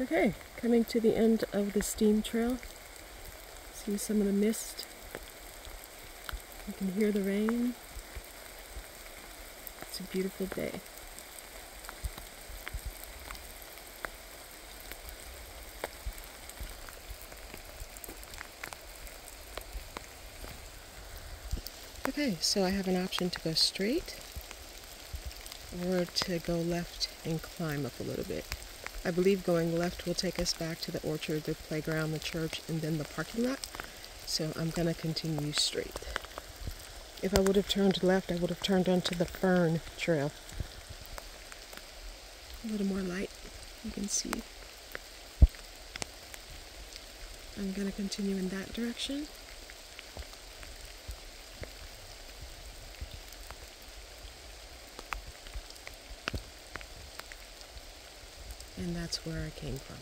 Okay, coming to the end of the stream trail. See some of the mist. You can hear the rain. It's a beautiful day. Okay, so I have an option to go straight or to go left and climb up a little bit. I believe going left will take us back to the orchard, the playground, the church, and then the parking lot. So I'm going to continue straight. If I would have turned left, I would have turned onto the fern trail. A little more light, you can see. I'm going to continue in that direction. And that's where I came from.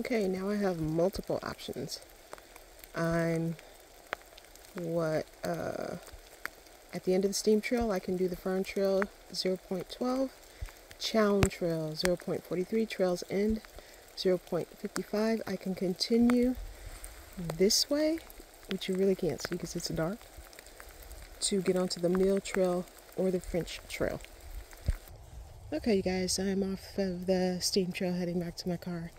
Okay, now I have multiple options. I'm what uh, at the end of the stream trail I can do the fern trail 0.12 Chown trail 0.43 trails end 0.55 I can continue this way which you really can't see because it's dark to get onto the mill trail or the French trail Okay, you guys, I'm off of the stream trail heading back to my car.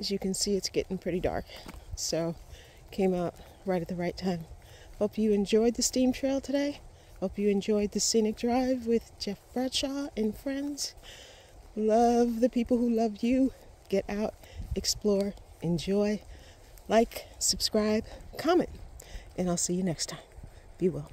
As you can see, it's getting pretty dark, so came out right at the right time. Hope you enjoyed the stream trail today. Hope you enjoyed the scenic drive with Jeff Bradshaw and friends. Love the people who love you. Get out, explore, enjoy, like, subscribe, comment, and I'll see you next time. Be well.